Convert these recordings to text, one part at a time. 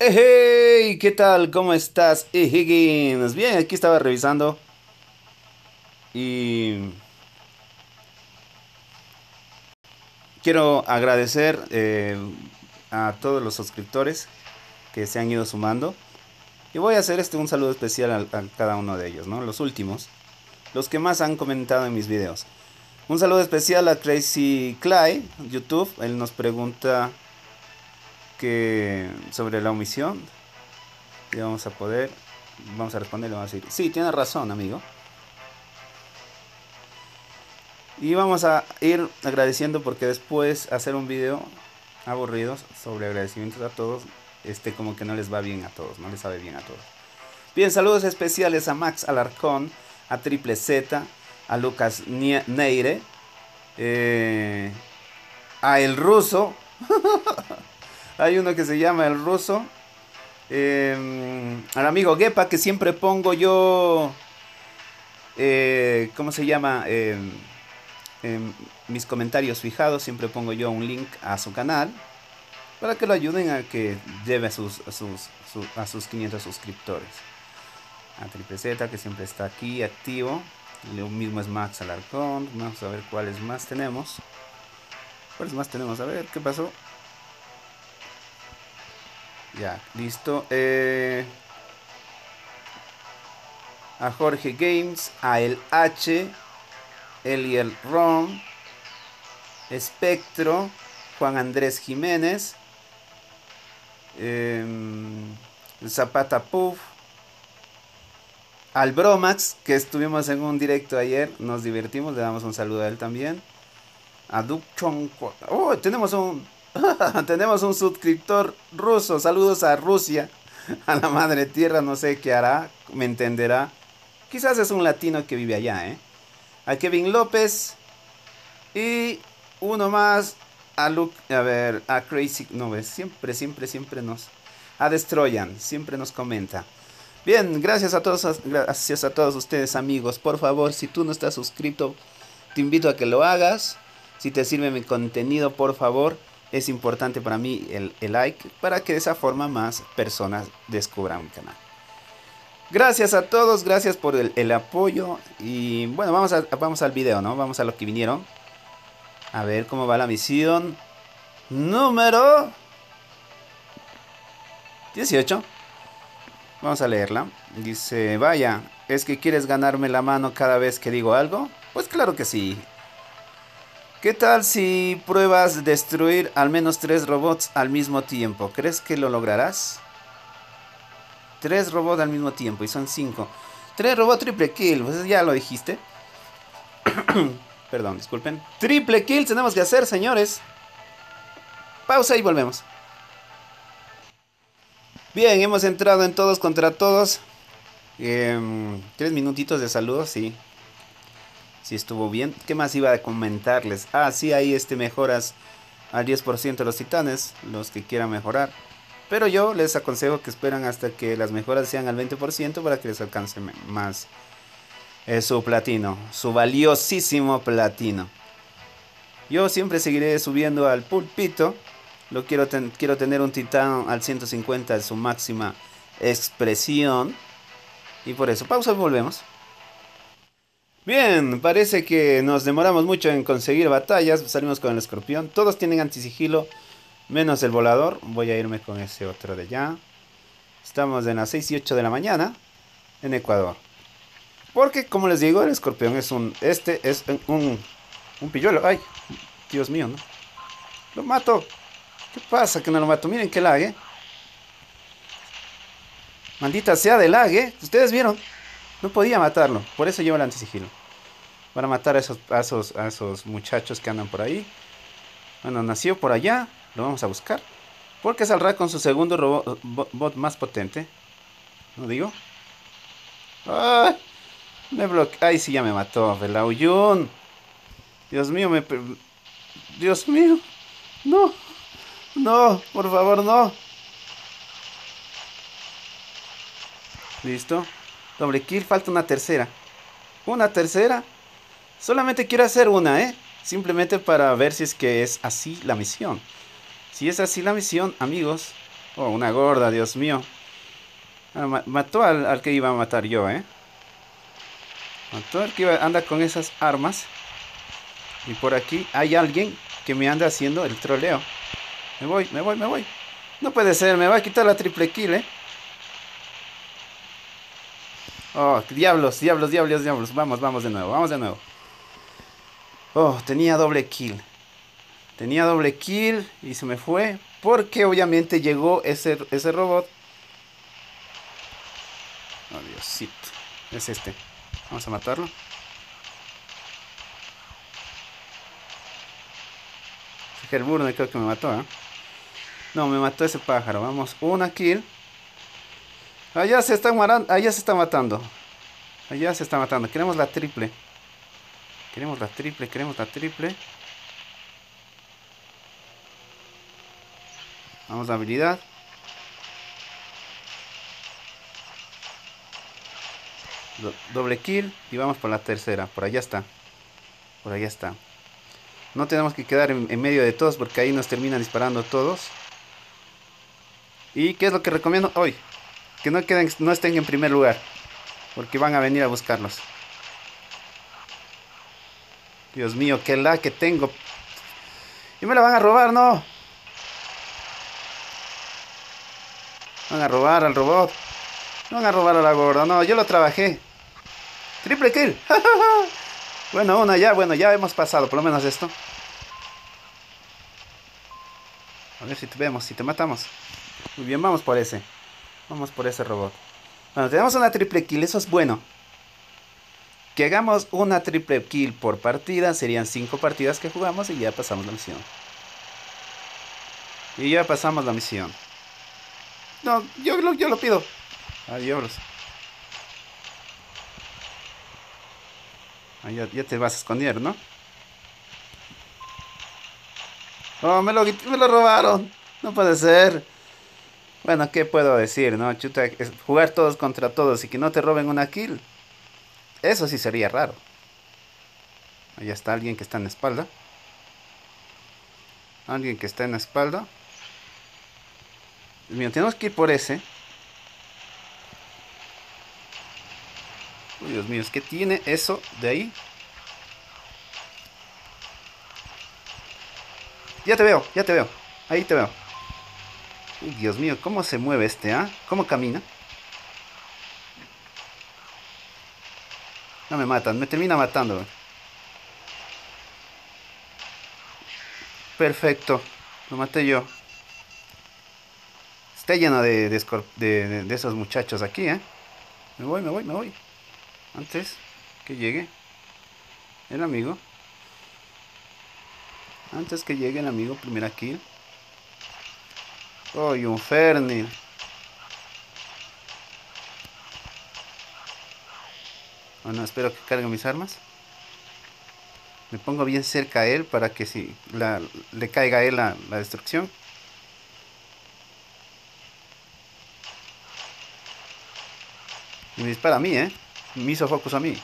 Hey, ¿qué tal? ¿Cómo estás, Higgins? Bien, aquí estaba revisando y quiero agradecer eh, a todos los suscriptores que se han ido sumando y voy a hacer este un saludo especial a, cada uno de ellos, ¿no? Los últimos, los que más han comentado en mis videos. Un saludo especial a Crazy Clay, YouTube. Él nos pregunta que sobre la omisión. Y vamos a poder, vamos a responderle, vamos a decir, sí, tiene razón, amigo. Y vamos a ir agradeciendo porque después hacer un video aburrido sobre agradecimientos a todos, este como que no les va bien a todos, no les sabe bien a todos. Bien, saludos especiales a Max Alarcón, a Triple Z, a Lucas Neire, eh, a El Ruso. Hay uno que se llama El Ruso. Eh, al amigo Gepa, que siempre pongo yo. Eh, ¿Cómo se llama? en mis comentarios fijados, siempre pongo yo un link a su canal. Para que lo ayuden a que lleve a sus, a sus, a sus 500 suscriptores. A Triple Z, que siempre está aquí activo. Lo mismo es Max Alarcón. Vamos a ver cuáles más tenemos. ¿Cuáles más tenemos? A ver, ¿qué pasó? Ya, listo. Eh, a Jorge Games, a El H, Eliel Ron, Espectro, Juan Andrés Jiménez, em, Zapata Puff, al Bromax, que estuvimos en un directo ayer, nos divertimos, le damos un saludo a él también. A Dukchon. Oh, tenemos un tenemos un suscriptor ruso. Saludos a Rusia, a la madre tierra, no sé qué hará, me entenderá. Quizás es un latino que vive allá, ¿eh? A Kevin López y uno más a Luke, a ver, a Crazy, no ves, siempre, siempre, siempre nos a Destroyan, siempre nos comenta. Bien, gracias a todos, gracias a todos ustedes amigos. Por favor, si tú no estás suscrito, te invito a que lo hagas. Si te sirve mi contenido, por favor, es importante para mí el, like para que de esa forma más personas descubran mi canal. Gracias a todos, gracias por el, apoyo y bueno, vamos, a, vamos al video, ¿no? Vamos a lo que vinieron. A ver cómo va la misión. Número 18. Vamos a leerla. Dice, vaya, ¿es que quieres ganarme la mano cada vez que digo algo? Pues claro que sí. ¿Qué tal si pruebas destruir al menos tres robots al mismo tiempo? ¿Crees que lo lograrás? Tres robots al mismo tiempo y son cinco. Tres robots triple kill, pues ya lo dijiste. Perdón, disculpen. Triple kill tenemos que hacer, señores. Pausa y volvemos. Bien, hemos entrado en todos contra todos. Em, tres minutitos de saludos, sí. Sí estuvo bien. ¿Qué más iba a comentarles? Ah, sí, hay este mejoras al 10% de los titanes, los que quieran mejorar. Pero yo les aconsejo que esperan hasta que las mejoras sean al 20% para que les alcance más eh, su platino, su valiosísimo platino. Yo siempre seguiré subiendo al pulpito lo quiero, quiero tener un titán al 150 en su máxima expresión. Y por eso, pausa y volvemos. Bien, parece que nos demoramos mucho en conseguir batallas. Salimos con el escorpión. Todos tienen antisigilo, menos el volador. Voy a irme con ese otro de allá. Estamos en las 6 y 8 de la mañana en Ecuador. Porque, como les digo, el escorpión es un. Este es un. Un pilluelo. Ay, Dios mío, ¿no? Lo mato. ¿Qué pasa que no lo mato? Miren qué lag, ¿eh? Maldita sea de lag, ¿eh? Ustedes vieron. No podía matarlo. Por eso llevo el antisigilo. Para matar a esos, a esos, a esos muchachos que andan por ahí. Bueno, nació por allá. Lo vamos a buscar. Porque saldrá con su segundo robot, bot más potente. ¿No digo? ¡Ay! Me bloqueó. ¡Ay, sí, ya me mató! Belauyun. Dios mío, me... Dios mío. No. No, por favor, no. Listo. Doble kill, falta una tercera. Una tercera. Solamente quiero hacer una, ¿eh? Simplemente para ver si es que es así la misión. Si es así la misión, amigos, Oh, una gorda, Dios mío. Ah, mató al, que iba a matar yo, ¿eh? Mató al que iba, anda con esas armas. Y por aquí hay alguien que me anda haciendo el troleo. Me voy, me voy, me voy. No puede ser, me va a quitar la triple kill, ¿eh? Oh, diablos, diablos, diablos, diablos. Vamos, vamos de nuevo, vamos de nuevo. Oh, tenía doble kill. Tenía doble kill y se me fue. Porque obviamente llegó ese, ese robot. Oh, Diosito. Es este. Vamos a matarlo. El burno creo que me mató, ¿eh? No, me mató ese pájaro. Vamos, una kill. Allá se está matando. Allá se está matando. Allá se está matando. Queremos la triple. Queremos la triple, queremos la triple. Vamos a habilidad. doble kill y vamos por la tercera. Por allá está. Por allá está. No tenemos que quedar en, medio de todos porque ahí nos terminan disparando todos. ¿Y qué es lo que recomiendo hoy? Que no, queden, no estén en primer lugar. Porque van a venir a buscarlos. Dios mío, qué la que tengo. Y me la van a robar, no. Van a robar al robot. No van a robar a la gorda. No, yo lo trabajé. Triple kill. bueno, una ya. Bueno, ya hemos pasado. Por lo menos esto. A ver si te vemos. Si te matamos. Muy bien, vamos por ese. Vamos por ese robot. Bueno, tenemos una triple kill. Eso es bueno. Que hagamos una triple kill por partida. Serían 5 partidas que jugamos y ya pasamos la misión. Y ya pasamos la misión. No, yo, yo lo pido. Adiós. Ah, ya, ya, te vas a esconder, ¿no? Oh, me lo, me lo robaron. No puede ser. Bueno, ¿qué puedo decir, no? Chuta, jugar todos contra todos y que no te roben una kill. Eso sí sería raro. Allá está alguien que está en la espalda. Alguien que está en la espalda. Dios tenemos que ir por ese. Uy, Dios mío, que tiene eso de ahí. Ya te veo, ya te veo. Ahí te veo. Dios mío, ¿cómo se mueve este, ah? ¿Cómo camina? No me matan, me termina matando. Perfecto, lo maté yo. Está lleno de esos muchachos aquí, ¿eh? Me voy, me voy, me voy antes que llegue el amigo antes que llegue el amigo primera kill oh un Fernil bueno espero que cargue mis armas. Me pongo bien cerca a él para que si le caiga a él la, destrucción. Me dispara a mí eh me hizo focus a mí.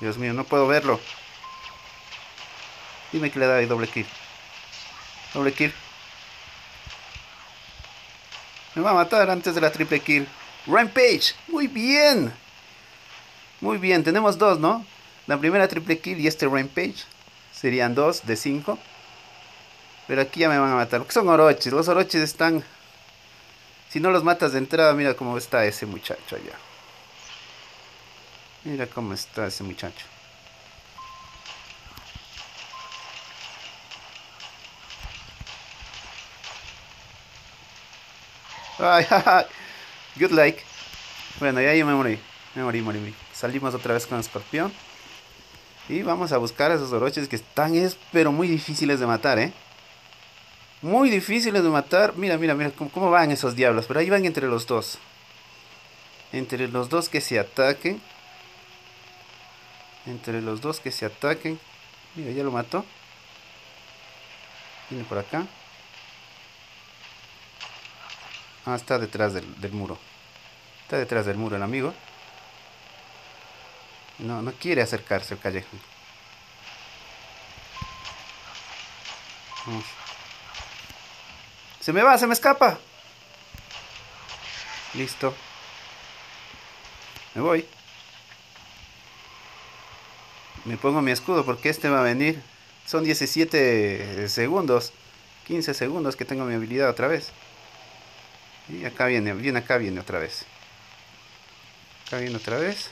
Dios mío, no puedo verlo. Dime que le da doble kill. Doble kill. Me va a matar antes de la triple kill. Rampage. Muy bien. Muy bien. Tenemos dos, ¿no? La primera triple kill y este Rampage. Serían dos de cinco. Pero aquí ya me van a matar. Porque son oroches. Los oroches están... Si no los matas de entrada, mira cómo está ese muchacho allá. Mira cómo está ese muchacho. Ay, Good like. Bueno, ya yo me morí. Me morí, morí, morí. Salimos otra vez con escorpión. Y vamos a buscar a esos oroches que están, es, pero muy difíciles de matar, ¿eh? Muy difíciles de matar. Mira, mira, mira cómo, van esos diablos. Pero ahí van entre los dos. Entre los dos que se ataquen entre los dos que se ataquen. Mira, ya lo mató. Viene por acá. Ah, está detrás del, del, muro. Está detrás del muro el amigo. No, no quiere acercarse al callejón. Vamos. Se me va, se me escapa. Listo. Me voy. Me pongo mi escudo porque este va a venir. Son 17 segundos. 15 segundos que tengo mi habilidad otra vez. Y acá viene, viene acá, viene otra vez. Acá viene otra vez.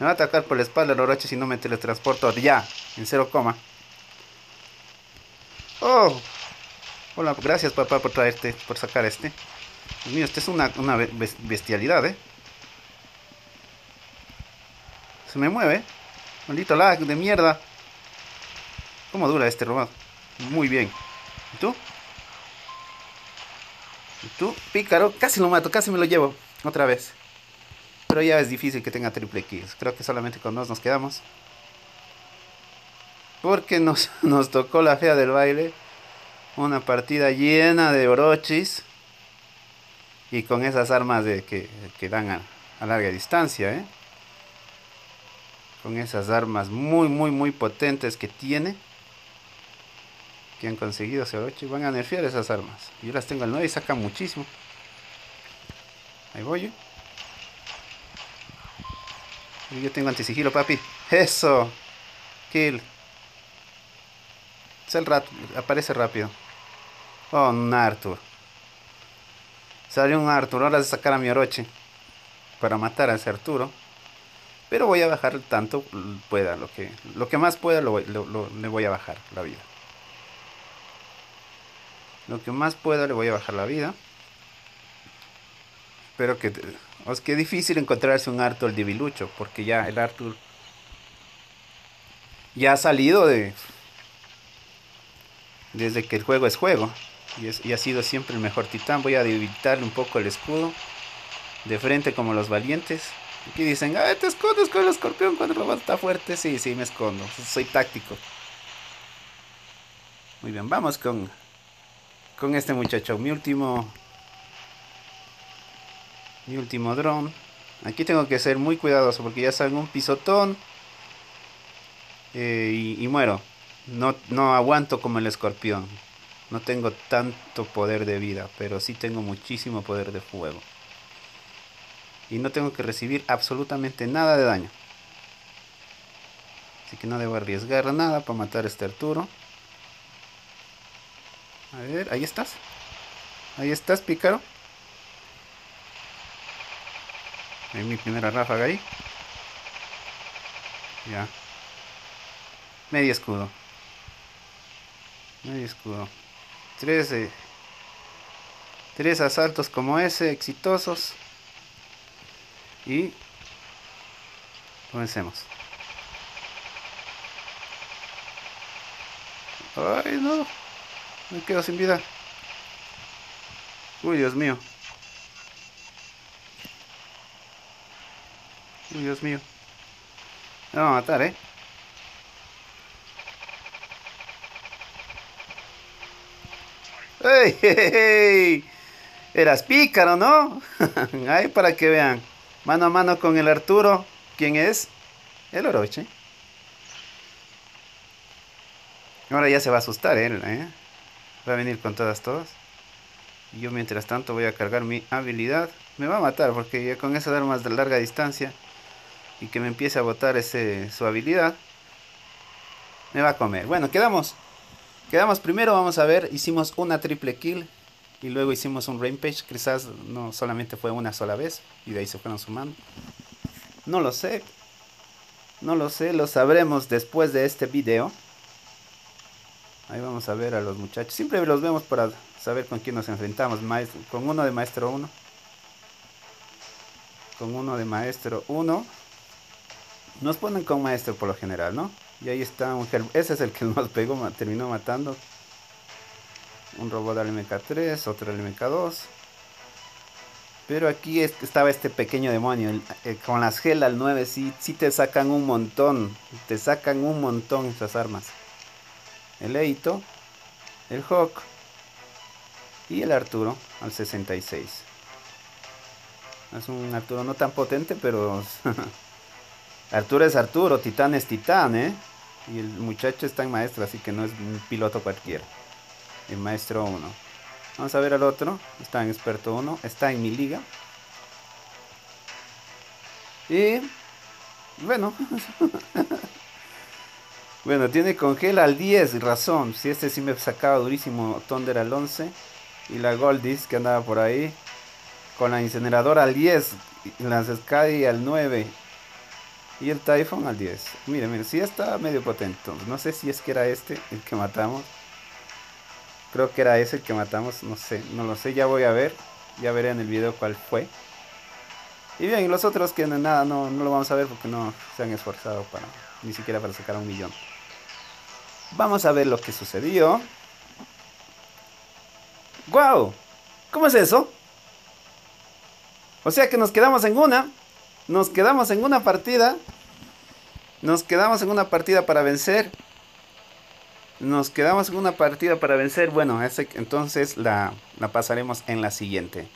Me va a atacar por la espalda el oroche si no me teletransporto ya, en 0, Oh. Hola, gracias papá por traerte, por sacar este. Dios mío, este es una, una bestialidad, ¿eh? Se me mueve. Maldito lag de mierda. ¿Cómo dura este robot? Muy bien. ¿Y tú? ¿Y tú? Pícaro. Casi lo mato, casi me lo llevo. Otra vez. Pero ya es difícil que tenga triple kills. Creo que solamente con dos nos quedamos. Porque nos, nos tocó la fea del baile. Una partida llena de orochis. Y con esas armas de que, que dan a, a larga distancia, ¿eh? Con esas armas muy muy muy potentes que tiene que han conseguido y van a nerfear esas armas. Yo las tengo al 9 y sacan muchísimo. Ahí voy ¿eh? yo tengo antisigilo papi. Eso. Kill. Es el rato aparece rápido. Oh un Arthur. Salió un Arthur ahora de sacar a mi Orochi para matar a ese Arturo pero voy a bajar tanto pueda, lo que, lo que más pueda lo, le voy a bajar la vida. Lo que más pueda le voy a bajar la vida. Espero que... Es que difícil encontrarse un Arthur divilucho, porque ya el Arthur ya ha salido de... Desde que el juego es juego. Y, y ha sido siempre el mejor titán. Voy a debilitarle un poco el escudo. De frente como los valientes. Aquí dicen, ah, te escondes con el escorpión cuando el robot está fuerte. Sí, sí, me escondo. Soy táctico. Muy bien, vamos con, con este muchacho. Mi último... Mi último dron. Aquí tengo que ser muy cuidadoso porque ya salgo un pisotón. Eh, y, muero. No, no aguanto como el escorpión. No tengo tanto poder de vida, pero sí tengo muchísimo poder de fuego y no tengo que recibir absolutamente nada de daño. Así que no debo arriesgar nada para matar a este Arturo. A ver, ahí estás. Ahí estás, pícaro. Ahí mi primera ráfaga ahí. Ya. Medio escudo. Medio escudo. Tres, eh, tres asaltos como ese, exitosos. Y comencemos. Ay, no. Me quedo sin vida. Uy, Dios mío. Uy, Dios mío. Me va a matar, ¿eh? ¡Ey, Eras pícaro, ¿no? Ay, para que vean. Mano a mano con el Arturo. ¿Quién es? El Oroche. Ahora ya se va a asustar él, ¿eh? Va a venir con todas, todas. Y yo mientras tanto voy a cargar mi habilidad. Me va a matar porque ya con esas armas de larga distancia y que me empiece a botar ese, su habilidad, me va a comer. Bueno, quedamos. Quedamos primero, vamos a ver, hicimos una triple kill y luego hicimos un rampage, quizás no solamente fue una sola vez y de ahí se fueron sumando. No lo sé. No lo sé, lo sabremos después de este video. Ahí vamos a ver a los muchachos. Siempre los vemos para saber con quién nos enfrentamos. con uno de maestro 1. Con uno de maestro 1. Nos ponen con maestro por lo general, ¿no? Y ahí está un Ese es el que nos pegó, terminó matando un robot del MK3, otro del MK2. Pero aquí estaba este pequeño demonio. con las gel al 9 sí, sí te sacan un montón. Te sacan un montón esas armas. El Eito, el Hawk y el Arturo al 66. Es un Arturo no tan potente, pero Arturo es Arturo, Titán es Titán, ¿eh? Y el muchacho está en maestro, así que no es un piloto cualquiera. En maestro 1. Vamos a ver al otro. Está en experto 1. Está en mi liga. Y bueno. bueno, tiene congela al 10, razón. Si este sí me sacaba durísimo Thunder al 11. Y la Goldis que andaba por ahí. Con la incineradora al 10. Y las Sky al 9. Y el Typhon al 10. Mire, mire, sí está medio potente. No sé si es que era este el que matamos. Creo que era ese el que matamos. No sé, no lo sé. Ya voy a ver. Ya veré en el video cuál fue. Y bien, los otros que nada, no, no lo vamos a ver porque no se han esforzado para ni siquiera para sacar un millón. Vamos a ver lo que sucedió. ¡Guau! ¿Cómo es eso? O sea que nos quedamos en una. Nos quedamos en una partida. Nos quedamos en una partida para vencer. Nos quedamos en una partida para vencer. Bueno, entonces la, la pasaremos en la siguiente.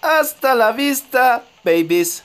Hasta la vista, babies.